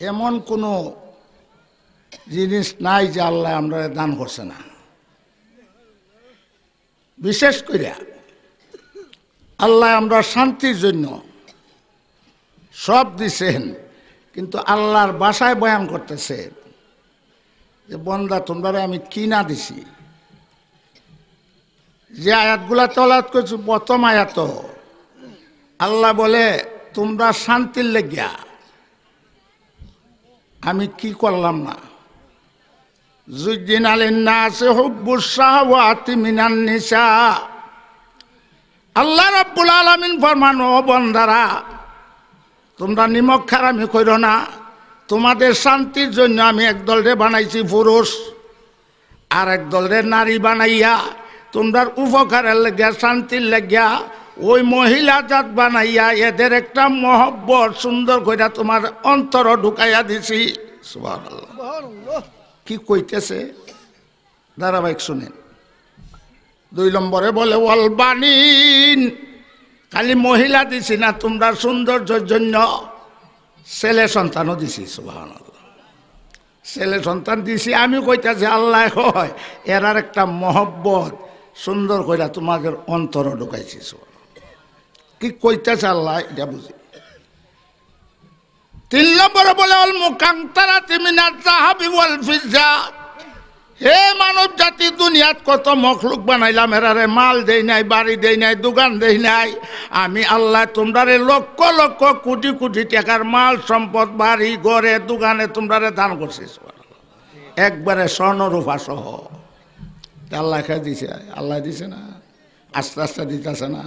এমন কোনো জিনিস নাই যে আল্লাহ আমরা দান করছে না। বিশেষ করে আল্লাহ আমরা শান্তির জন্য সব দিছেন, কিন্তু আল্লাহর বাসায় বয়ান করতেছে যে, বন্দা তোমরা আমি কি না দিছি? যে আয়াতগুলা তলাত করছি, প্রথম আয়াত, আল্লাহ বলে, তোমরা শান্তির লেগিয়া আমি কি করলাম না? আছে ফরমান তোমরা না। তোমাদের শান্তির জন্য আমি একদল রে বানাইছি পুরুষ, আর একদল রে নারী বানাইয়া তোমরা উপকারের লেগিয়া, শান্তির লেগিয়া ওই মহিলা জাত বানাইয়া এদের একটা মহব্বত সুন্দর কইরা তোমার অন্তর ঢুকাইয়া দিছি। কি কইতেছে? ধারাবাহিক শুনেন। দুই নম্বরে বলে ওয়ালবানিন খালি মহিলা দিছি না তোমরা সৌন্দর্যের জন্য ছেলে সন্তানও দিছি। সুবাহান ছেলে সন্তান দিছি আমি কইতাছি আল্লাহ হয় এরার একটা মহব্বত সুন্দর কইরা তোমাদের অন্তর ঢুকাইছি। সুবহানাল্লাহ। কি কইতেছে আল্লাহ এটা বুঝি তিন নম্বরে বলে অল মুকান্তারা তিমিনার হে মানব জাতি, দুনিয়াত কত মখলুক বানাইলাম এরারে মাল দেই নাই বাড়ি দেই নাই, দোকান দেই নাই। আমি আল্লাহ তোমরারে লক্ষ লক্ষ কোটি কোটি টাকার মাল, সম্পদ বাড়ি ঘরে দোকানে তোমরারে দান করছিস একবারে স্বর্ণ রূপা সহ। আল্লাহ খেয়ে দিছে, আল্লাহ দিছে না? আস্তে আস্তে দিতেছে না?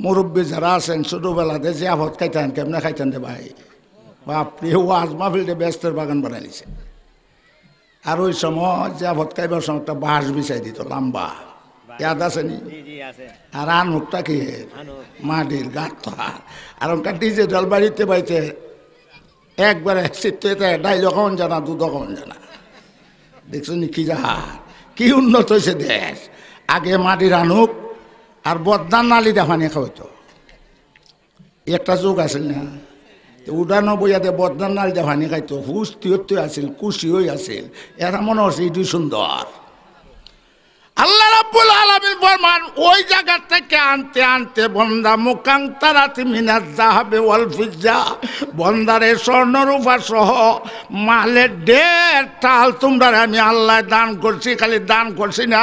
মুরব্বী যারা আছেন ছোটোবেলাতে যে আভত খাইতেন কেমনে খাইতেন রে ভাই? বাপরে ও আজ মাহফিলটা ব্যস্তের বাগান বানাই নিছে আর ওই সময় যে আভত খাইবার সময় একটা বাঁশ বিছাই দিত লম্বা। ইয়াদ আছে নি? আর আনুকটা কি? আনুক। মাটির গাঁত আর ওনকা ডিজিটাল বাড়িতে বাড়িতে একবারে চিত্তে ডাইল কখন জানা দুধ কখন জানা দেখছ নি কি যাহা কি উন্নত হয়েছে দেশ। আগে মাটির আনুক আর বদনান নালি দেখানি খাওয়াইতো। একটা যুগ আছিল না। উডানো বইয়াতে বদনান নালি দেখানি খাইতো হুস তিয়ত্তই আছিল হয়ে আছিল। এরা মনে হচ্ছে এটি সুন্দর। আল্লাহ রাব্বুল আলামিন ফরমান ওই জায়গা থেকে আনতে আনতে বন্দা মুকাং তারাতি মিনাজ জাহাবে ওয়াল ফিজ্জা, বন্দারে স্বর্ণরূপা সহ মালের ঢের টাল তোমরা আমি আল্লাহ দান করছি, খালি দান করছি না।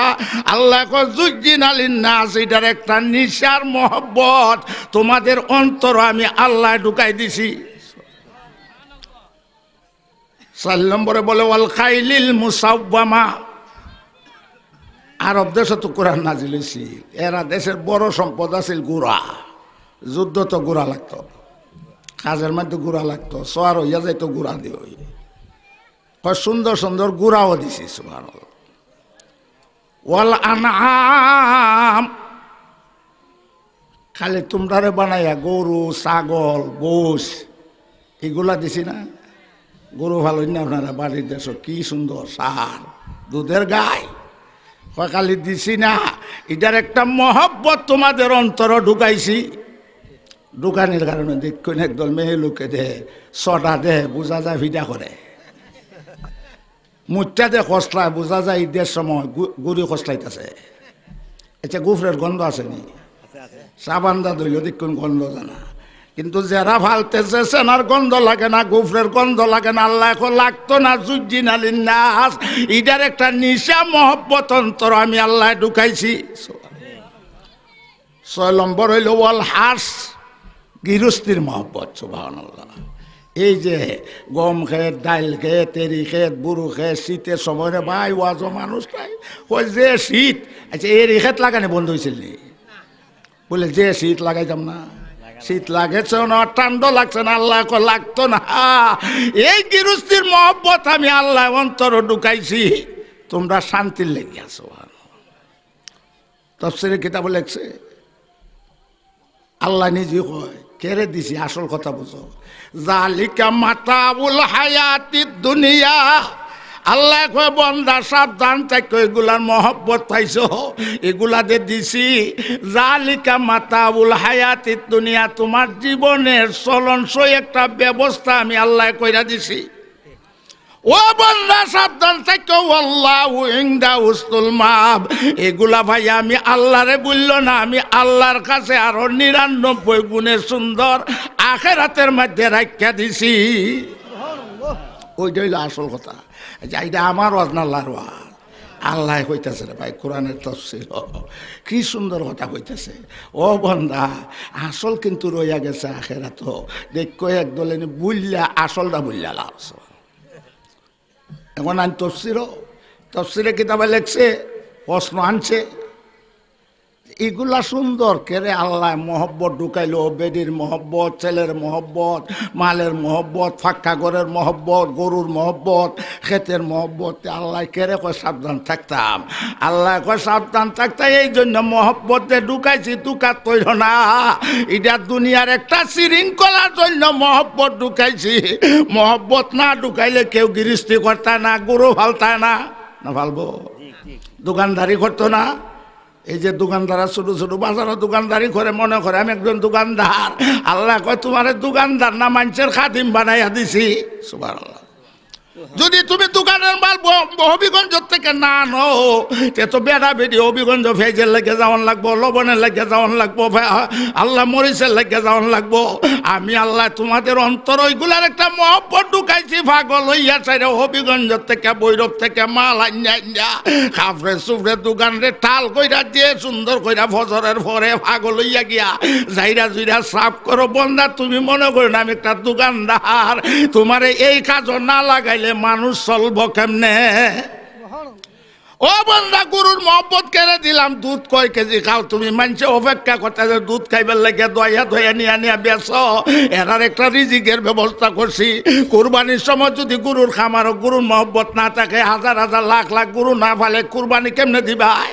আল্লাহ জুজ্জিন আলিন নাস এটার একটা নিশার মহব্বত, তোমাদের অন্তর আমি আল্লাহ ঢুকাই দিছি। চার নম্বরে বলে, ওয়াল খাইলিল মুসাব্বামা আরব দেশে তো কোরআন নাজিল হয়েছিল এরা দেশের বড় সম্পদ আছিল গুড়া। যুদ্ধ তো গুড়া লাগতো। কাজের মধ্যে গুড়া লাগতো। সোয়ার হইয়া যাইতো গুড়া দিয়ে সুন্দর সুন্দর গুড়াও দিছি সুভান ওয়াল আনাম খালি তোমরারে বানাইয়া গরু, ছাগল গোস এগুলা দিছি না। গরু ভালো না আপনারা, বাড়ির দেশ কি সুন্দর সার, দুধের গায় সকালে দিছি না। এটার একটা মহব্বত তোমাদের অন্তর ঢুকাইছি। দোকানের কারণে দেখুন একদল মেয়ে লোকে দে, ছটা দে, বোঝা যায় ভিডা করে। মুচটা দে খসলায়, বোঝা যায় ঈদের সময় গুড়ি খসলাইতেছে। এটা গুফরের গন্ধ আছে নি আছে দা দইল দেখুন গন্ধ জানা। কিন্তু যারা ফালতেছে সেনার গন্ধ লাগে না, গুফরের গন্ধ লাগে না। আল্লাহ এখন লাগতো না জুজ্জিন আলিন নাস ইটার একটা নিশা মহব্বত অন্তর আমি আল্লাহ ঢুকাইছি। ছয় নম্বর হইল, ওয়াল হাস গৃহস্থির মহব্বত সুবাহন এই যে গম খেত, ডাইল খেত, তেরি খেত বুড়ো খেত, শীতের সময় রে ভাই ওয়াজ মানুষ নাই। ওই যে শীত? আচ্ছা এরি খেত লাগানি বন্ধ হয়েছিল বলে, যে শীত লাগাইতাম না। শীত লাগেছে না, ঠান্ডা লাগছে না, আল্লাহ লাগতো না। এই গৃহস্থির মহব্বত আমি আল্লাহ অন্তর ঢুকাইছি। তোমরা শান্তির লেগে আছো। তফসিরে কিতাব লেখছে, আল্লাহ নিজে কয়, কেড়ে দিছি? আসল কথা বুঝো। জালিকা মাতাবুল হায়াতি দুনিয়া। আল্লাহ কয় বন্দা সাবধান থাকো এগুলার মহব্বত পাইছো। এগুলাতে দিছি জালিকা মাতাউল হায়াতি দুনিয়া তোমার জীবনের চলন চলনসই একটা ব্যবস্থা আমি আল্লাহ কইরা দিছি। ও বন্ধা সাবধান থাকো মাপ এগুলা ভাই আমি আল্লাহরে বলল না আমি আল্লাহর কাছে আরও নিরানব্বই গুণে সুন্দর আখেরাতের মধ্যে রাখা দিছি। ওইটাই হইল আসল কথা। যে এটা আমার ওয়াজ না আল্লাহর ওয়াজ? আল্লাহ হইতেছে রে ভাই, কোরআনের তফসিল। কি সুন্দর কথা হইতেছে ও বন্ধা আসল কিন্তু রইয়া গেছে আখেরা তো দেখো একদলে বুললা আসলটা বুললা লাভ এখন আমি তফসিরও তফসিরে কিতাবে লেখছে, প্রশ্ন আনছে এগুলা সুন্দর। কেরে আল্লাহ মহব্বত ঢুকাইলো বেডির মহব্বত ছেলের মহব্বত মালের মহব্বত ফাঁকা ঘরের মহব্বত গরুর মহব্বত ক্ষেতের মহব্বত। আল্লাহ কেরে কয় সাবধান থাকতাম? আল্লাহ কয় সাবধান থাকতাম এই জন্য মহব্বতে ঢুকাইছি তুকার তৈর না। এটা দুনিয়ার একটা শৃঙ্খলার জন্য মহব্বত ঢুকাইছি। মহব্বত না ঢুকাইলে কেউ গৃহস্থী করতে না গরু ফালতায় না। না ফালবো দোকানদারি করতো না? এই যে দোকানদারা, ছোট ছোট বাজারও দোকানদারি করে, মনে করে আমি একজন দোকানদার। আল্লাহ কয়, তোমার দোকানদার না, মানুষের খাদিম বানাইয়া দিছি। সুবার যদি তুমি দোকানের মাল হবিগঞ্জ থেকে না নো তে তো বেড়া বেড়ি হবিগঞ্জ ফেজের লেগে যাওয়ান লাগবো, লবণের লেগে যাওয়ান লাগবো আল্লাহ মরিচের লেগে যাওয়ান লাগবো। আমি আল্লাহ তোমাদের অন্তর ওইগুলার একটা মহব্বত ঢুকাইছি ভাগল হইয়া চাইরে হবিগঞ্জ থেকে বৈরব থেকে মাল আইনা খাফরে সুফরে দোকান রে টাল কইরা দিয়ে, সুন্দর কইরা ফজরের পরে ভাগল হইয়া গিয়া, যাইরা জুইরা সাফ করো, বন্ধা, তুমি মনে করো না আমি একটা দোকানদার, তোমার এই কাজও না লাগাইলে মানুষ চলব কেমনে? ও বন্ধা, গরুর মহব্বত কেড়ে দিলাম। দুধ কয় কেজি খাও তুমি? মানছে অপেক্ষা করতে যে দুধ খাইবার লাগে দয়া দয়া নিয়ে নিয়ে বেস এরার একটা রিজিকের ব্যবস্থা করছি। কুরবানির সময় যদি গরুর খামার গরুর মহব্বত না থাকে, হাজার হাজার, লাখ লাখ গরু না ফালে কুরবানি কেমনে দিবাই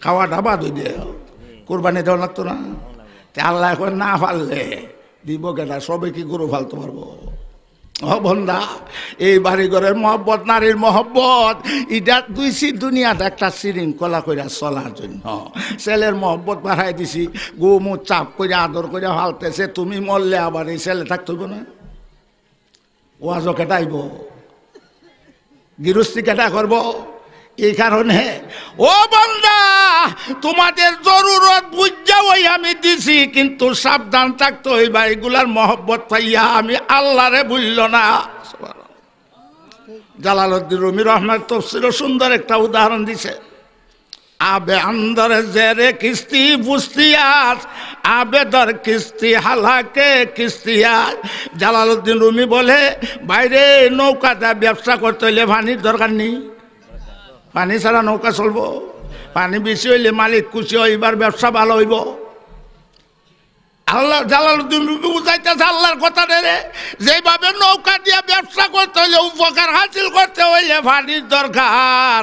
খাওয়া ঢাবা দুই দিয়ে কুরবানি দেওয়া লাগতো না। আল্লাহ এখন না ফাললে দিব কেটা, সবে কি গরু ফালতে পারব? বন্ধা, এই বাড়ি ঘরের মহব্বত, নারীর মহব্বত এটা দুইছি দুনিয়াত একটা শৃঙ্খলা করে চলার জন্য। ছেলের মহব্বত বাড়াই দিছি, গুমু চাপ করে আদর করে হালতেছে, তুমি মরলে আবার এই ছেলে থাকতে না। ওয়াজ কেটাইব, গৃহস্থী কেটা করব এই কারণে, ও বন্দা, তোমাদের জরুরত বুঝা ওই আমি দিছি, কিন্তু সাবধান থাকতো ওই ভাইগুলার মহব্বত পাইয়া আমি আল্লাহরে ভুলল না। জালালউদ্দিন রুমি রহমান তফসির সুন্দর একটা উদাহরণ দিছে। আবে আন্দরে জেরে কিস্তি বুস্তিয়াস আবে দর কিস্তি হালাকে কিস্তিয়াস জালালউদ্দিন রুমি বলে, বাইরে নৌকাটা ব্যবসা করতে হইলে ভানির দরকার নেই। পানি ছাড়া নৌকা চলব। পানি বেশি হইলে মালিক খুশি হইবার ব্যবসা ভালো হইব। আল্লাহ জালালুদ্দিন বুঝাইতেছে আল্লাহর কথা রে যেভাবে নৌকা দিয়ে ব্যবসা করতে হইলে, উপকার হাসিল করতে হইলে পানির দরকার।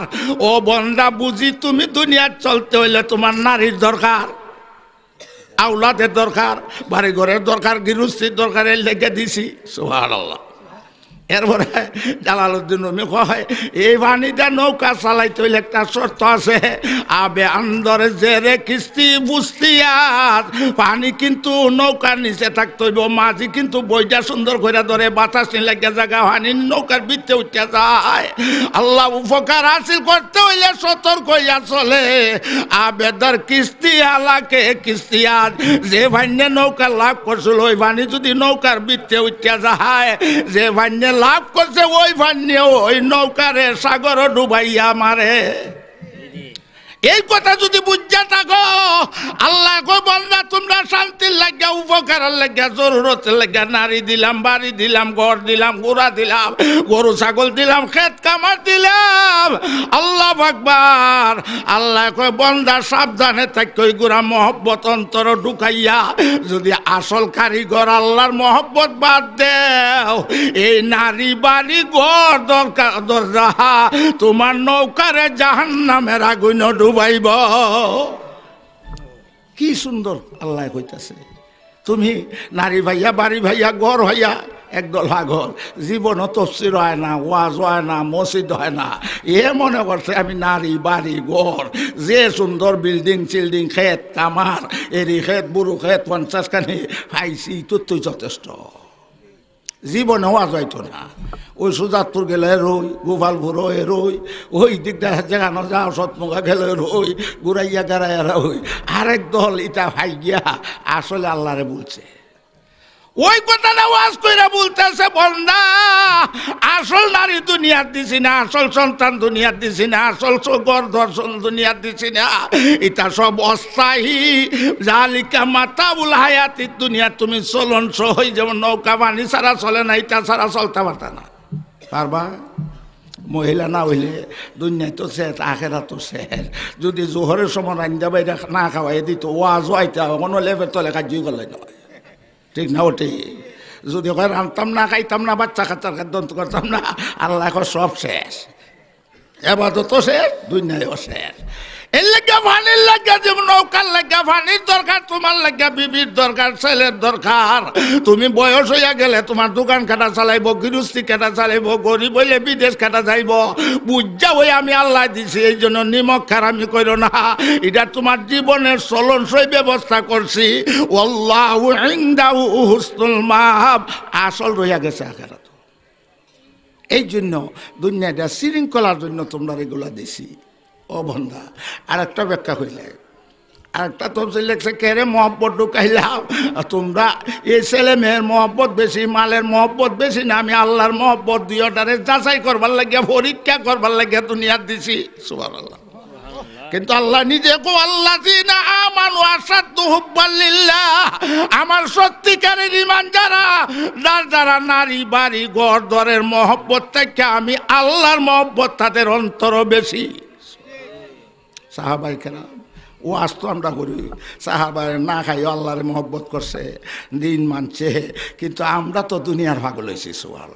ও বন্ধা বুঝি তুমি দুনিয়ার চলতে হইলে তোমার নারীর দরকার আউলাদের দরকার বাড়ি ঘরের দরকার, গৃহস্থির দরকার, এর লেগে দিছি। সোহার আল্লাহ এরপরে জালালুদ্দিন রুমি কয়, এই পানিটা নৌকা চালাইতে হইলে একটা শর্ত আছে। আবে আন্দরে জেরে কিস্তি বুস্তিয়ার পানি কিন্তু নৌকার নিচে থাকতে হইব, মাঝি কিন্তু বইটা সুন্দর করে ধরে বাতাস নিলে জায়গা পানি নৌকার ভিতরে উঠে যায়। আল্লাহ উপকার হাসিল করতে হইলে সতর্ক হইয়া চলে। আবেদর কিস্তি আলাকে কিস্তিয়ার যে ভান্যে নৌকা লাভ করছিল, ওই বাণী যদি নৌকার ভিতরে উঠে যায়, যে ভান্যে লাভ করছে ওই ভান্য ওই নৌকারে সাগর ডুবাইয়া মারে। এই কথা যদি বুঝা থাকো, আল্লাহ কো বন্ধা তোমরা শান্তির লাগিয়া, উপকারের লাগিয়া, জরুরতের লাগিয়া, নারী দিলাম, বাড়ি দিলাম, ঘর দিলাম গোড়া দিলাম, গরু, ছাগল দিলাম খেত কামার দিলাম। আল্লাহ ভগবান আল্লাহ কয় বন্ধা সাবধানে থাকি গোড়া মহব্বত অন্তর ঢুকাইয়া, যদি আসল কারিগর আল্লাহর মহব্বত বাদ দেও, এই নারী বাড়ি ঘর দরকার, দরজা, তোমার নৌকারে জাহান নামের আগুন ডুবাইব। কি সুন্দর আল্লাহ কইতাছে। তুমি নারী ভাইয়া, বাড়ি ভাইয়া, ঘর হইয়া একদল পাগল। জীবনও তফসির হয় না, ওয়াজ হয় না, মসজিদ হয় না। এ মনে করছে আমি নারী, বাড়ি, ঘর। যে সুন্দর বিল্ডিং, চিল্ডিং খেত কামার এরি খেত বুড়ো খেত পঞ্চাশ খানি পাইছি তুই যথেষ্ট। জীবনে হওয়া যাইত না। ওই সুজাতপুর গেলে রই গোপালপুর হয়ে রই, ওই দিকটা যেখানে যাও সৎমুখা গেলে রই, গুড়াইয়া গাড়াইয়া রই। আরেক দল ইটা ভাই গিয়া আসলে আল্লাহরে বলছে। ওই কথাটা ওয়াজ কইরা বলতেছে বন্ধা আসল নারী দুনিয়ার দিছি না, আসল সন্তান দুনিয়ার দিছি না, আসল গর দর্শন দুনিয়ার দিছি না, এটা সব অস্থায়ী। জালিকা মাতা বুল হায়াতি দুনিয়া, তুমি চলন সহই, যেমন নৌকা বাণী ছাড়া চলে না, এটা ছাড়া চলতে পারতা না। পারবা? মহিলা না হইলে দুনিয়ায় তো শেষ আখেরা তো শেষ যদি জোহরের সময় রান্দা বাইরে না খাওয়াই দিত ওয়াজ হইতে কোনো লেভের তলে কাজ করলে নয় ঠিক না ওটি? যদি ওখানে রানতাম না, খাইতাম না, বাচ্চা কাচ্চার খাদ্য করতাম না, আল্লাহ সব শেষ। এবার তো শেষ দুই দুনিয়ায়ও শেষ। এর লাগে পানির লাগে যেমন নৌকার লাগে পানির দরকার, তোমার লাগে বিবির দরকার, ছেলের দরকার। তুমি বয়স হইয়া গেলে তোমার দোকান কাটা চালাইব, গৃহস্থী কাটা চালাইব, গরিব হইলে বিদেশ কাটা যাইব। বুঝা হয়ে আমি আল্লাহ দিছি, এই জন্য নিমক খারামি করো না। এটা তোমার জীবনের চলনসই ব্যবস্থা করছি। আল্লাহ হুসনুল মাহাব। আসল রইয়া গেছে আখেরা এই জন্য দুনিয়াটা শৃঙ্খলার জন্য তোমরা এগুলা দিছি। ও বন্ধা আর একটা ব্যাখ্যা কইলে। আরেকটা তো লেখছে কেরে মহব্বত ঢুকাইলাম? তোমরা এই ছেলে মেয়ের মহব্বত বেশি, মালের মহব্বত বেশি না? আমি আল্লাহর মহব্বত দুইটারে যাচাই করবার লাগিয়া, পরীক্ষা করবার লাগিয়া দুনিয়ার দিছি। সুবার আল্লাহ কিন্তু আল্লাহ নিজে কো আল্লাহ আমার সত্যিকারের ইমান যারা যার যারা নারী, বাড়ি, ঘর, দরের মহব্বত থেকে আমি আল্লাহর মহব্বত তাদের অন্তর বেশি। সাহাবাই কেন ও আসতো আমরা করি। সাহাবাই না খাই আল্লাহরে মহব্বত করছে, দিন মানছে। কিন্তু আমরা তো দুনিয়ার ভাগ লইছি সোয়াল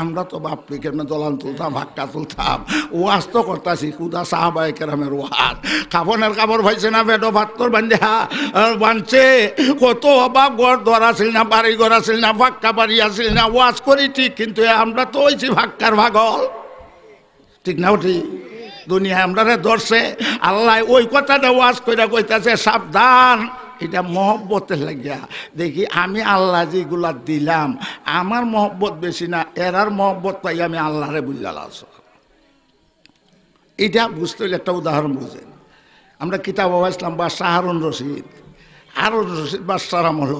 আমরা তো বাপরি কেমন দলান তুলতাম ভাক্কা তুলতাম। ও আস্ত করতাছি কুদা সাহাবাই কেরামের ওয়াজ। কাপনের কাপড় ভাইছে না বেটো ভাত্তর বান্ধে বানছে। কত অবাক গড় দর আসিল না বাড়ি ঘর আসিল না ভাক্কা বাড়ি আসিল না, ওয়াজ করি ঠিক, কিন্তু আমরা তো হয়েছি ভাক্কার ভাগল। ঠিক না ঠিক? দুনিয়া আমরা ধরছে। আল্লাহ ওই কথাটা ওয়াজ করে কইতাছে, সাবধান, এটা মহব্বতের লাগিয়া। দেখি আমি আল্লাহ যেগুলা দিলাম, আমার মহব্বত বেশি না, এরার মহব্বত পাই আমি আল্লাহরে বুঝলাম এটা বুঝতে হলে একটা উদাহরণ বুঝেন। আমরা কিতাব ইসলাম বা শাহরুন রশিদ। হারুন রশিদ বাদশার আমল,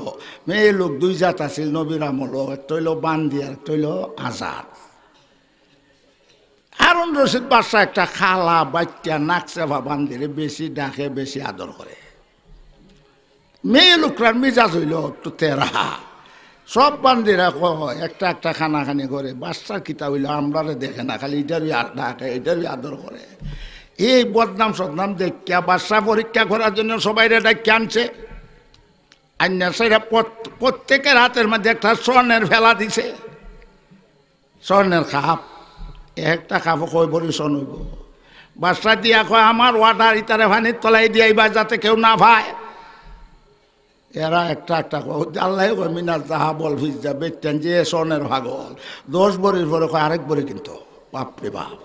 মেয়ে লোক দুই জাত আছিল, নবীর আমল, একটা হইল বান্দি আর একটা হইল আজাদ। হারুন রশিদ বাদশাহ একটা খালা বাচ্চা নাকসেভা বান্দিরে বেশি ডাকে, বেশি আদর করে। মেয়ে লোকরার মিজাজ হইল একটু তেরা। সব বান্দিরা কয়, একটা একটা খানা খানি করে বাচ্চার কিতা হইল আমরা দেখে না, খালি এটারই ডাকে, এটারই আদর করে। এই বদনাম সদনাম দেখিয়া বাচ্চা পরীক্ষা করার জন্য সবাই ডাকি আনছে। আন্যা সেটা প্রত্যেকের হাতের মধ্যে একটা স্বর্ণের ফেলা দিছে। স্বর্ণের খাপ। খাপ কই বলি স্বর্ণ হইব। বাচ্চা দিয়া কয়, আমার ওয়াটার ইতারে ভানির তলাই দিয়াইবা যাতে কেউ না ভাই এরা একটা একটা আল্লাহ মিনার যাহা বল ভিজা বেটেন যে স্বর্ণের ভাগল। দশ বড়ির পরে কয়, আরেক বড়ি কিন্তু। বাপরে বাপ।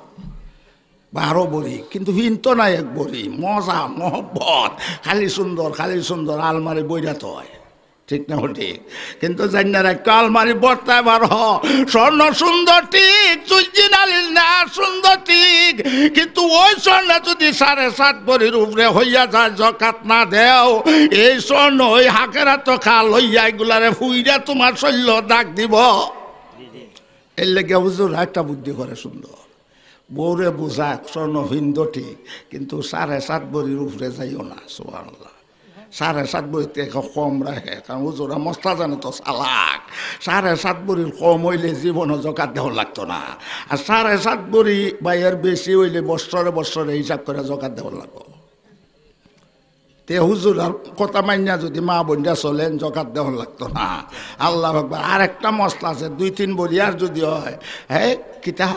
বারো বড়ি, কিন্তু হিনতো নাই এক বড়ি। মজা, মহব্বত। খালি সুন্দর খালি সুন্দর, আলমারি বইরা তো হয়। ঠিক না ঠিক কিন্তু জানার একটা আলমারি বর্তায় বার স্বর্ণ সুন্দর ঠিক চুইজিন আলিল না সুন্দর ঠিক। কিন্তু ওই স্বর্ণ যদি সাড়ে সাত বড়ির উপরে হইয়া যায়, জকাত না দেও। এই স্বর্ণ ওই হাকেরা তো খাল হইয়া এগুলারে ফুইরা তোমার শৈল্য ডাক দিব। এর লেগে হুজুর একটা বুদ্ধি করে সুন্দর। বৌরে বোঝাক, স্বর্ণ ঠিক, কিন্তু সাড়ে সাত বড়ির উপরে যাইও না সোহান সাড়ে সাত বড়িতে কম রাখে কারণ হুজুরা মস্তা জানে তো চালাক। সাড়ে সাত বড়ির কম হইলে জীবনও জকাত দেওয়া লাগতো না। আর সাড়ে সাত বড়ি বা এর বেশি হইলে বছরে বছরে হিসাব করে জকাত দেওয়া লাগবো। তে হুজুর আর কথা মাইনা যদি মা বোনরা চলেন জকাত দেওয়া লাগতো না। আল্লাহ আকবার আর একটা মশলা আছে দুই তিন বড়ি আর যদি হয় হ্যাঁ কিতা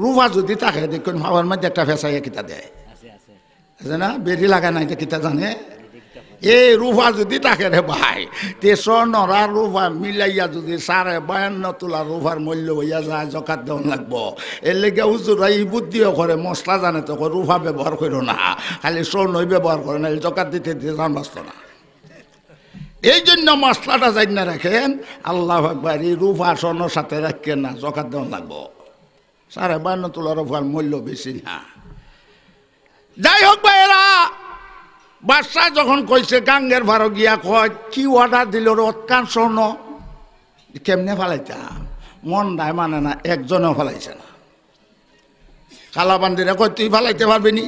রুফা যদি থাকে দেখুন ভাবার মধ্যে একটা ফেসাইয়া কিতা দেয়। আছে না বেরি লাগা নাই কিতা জানে। এই রূপা যদি থাকে রে ভাই, তে স্বর্ণরা রূপা মিলাইয়া যদি সাড়ে বায়ান্ন তোলা রূপার মূল্য হইয়া যায়, জকাত দেওয়ান লাগবো। এর লেগে হুজুরা, এই বুদ্ধিও করে, মশলা জানে তো রূপা ব্যবহার করো না, খালি স্বর্ণই ব্যবহার করে না জকাত দিতে দিতে জান না। এই জন্য মশলাটা যাই না রাখেন, আল্লাহ একবার এই রূপা স্বর্ণর সাথে রাখেন না, জকাত দেওয়ান লাগবো। সাড়ে বায়ান্ন তোলা রূপার মূল্য বেশি না। যাই হোক ভাইয়েরা বাদশাহ যখন কইছে, গাঙ্গের ভারো গিয়া কয়, কি অর্ডার দিল রৎকান স্বর্ণ? কেমনে ফেলাইতা? মন নাই মানে না, একজনও ফেলাইছে না। কালাবান্দিরে কই তুই ফেলাইতে পারবি নি?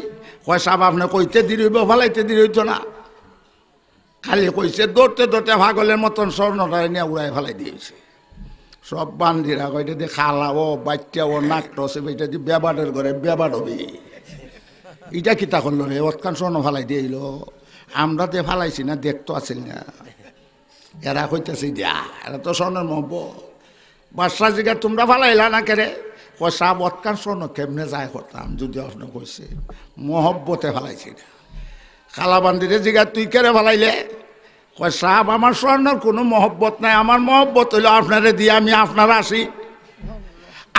কয়, সাপ আপনি কইতে দিরিব ফেলাইতে দিরি হইতো না। খালি কইছে, দৌড়তে দৌড়তে ভাগলের মতন স্বর্ণটা নিয়ে উড়াই ফেলাই দিয়েছে সব বান্দিরা কইতে দিয়ে খালা, ও বাচ্চা, ও নাট্য, সে এটা দিয়ে বেবাডের ঘরে বেবাড হবে। এটা কিতা করল রে? অতখান স্বর্ণ ফালাই দিল আমরা যে ফালাইছি না দেখতো আছিল না। এরা কইতেছে দিয়া এরা তো স্বর্ণের মহব্ব বাদশা জিগা তোমরা ফালাইলা না কেরে? পয়সা অতখান স্বর্ণ কেমনে যায় করতাম? যদি আপনি কইছে, মহব্বতে ফালাইছি না। কালাবান্দিরে জিগা তুই কেড়ে ফালাইলে? সাহেব, আমার স্বর্ণের কোনো মহব্বত নাই। আমার মহব্বত হইল আপনারে দিয়ে আমি আপনারা আসি।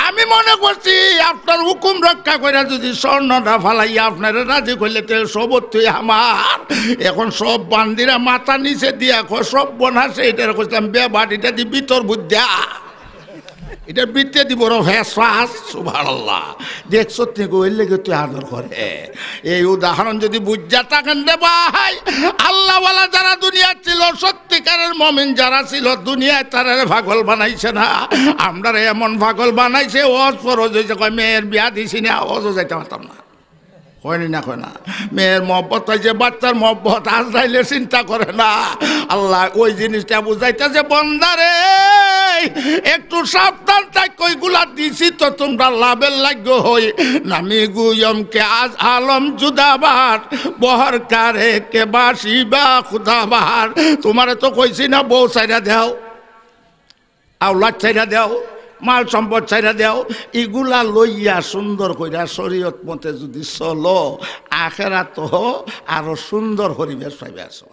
আমি মনে করছি আপনার হুকুম রক্ষা করে যদি স্বর্ণটা ফালাই আপনারা রাজি করলে সবত সবত্তই আমার। এখন সব বান্দিরা মাথা নিচে দিয়া সব বনাসে এটা করছিলাম বে বাটিটা দি ভিতর বুদ্ধা এটা বৃত্তে দিব ফেসফাস সুভার আল্লাহ দেখছ তুই গইল লেগে তুই আদর করে। এই উদাহরণ যদি বুঝা থাকেন রে ভাই, আল্লাহওয়ালা যারা দুনিয়া ছিল, সত্যিকারের মমিন যারা ছিল, দুনিয়ায় তারা পাগল বানাইছে না। আমরা এমন পাগল বানাইছে অজ ফরজ হয়েছে কয়, মেয়ের বিয়া দিছি না অজও যাইতে পারতাম না। হয়নি না কয় না। মেয়ের মহব্বত হয়েছে বাচ্চার মহব্বত আজরাইলে চিন্তা করে না। আল্লাহ ওই জিনিসটা বুঝাইতেছে বন্দারে একটু সাবধান থাক, ওইগুলা দিছি তো তোমরা লাভের লাগ্য হই। নামি গুয়মকে আজ আলম জুদাবার বহর কারে কে বাসি বা খুদাবার তোমারে তো কইছি না, বউ সাইরা দেও আউলাদ ছাইরা দেও, মাল সম্পদ ছাইরা দেও। এগুলা লইয়া সুন্দর কইরা শরীয়ত মতে যদি চলো আখেরা তো আরও সুন্দর পরিবেশ পাইবে আসো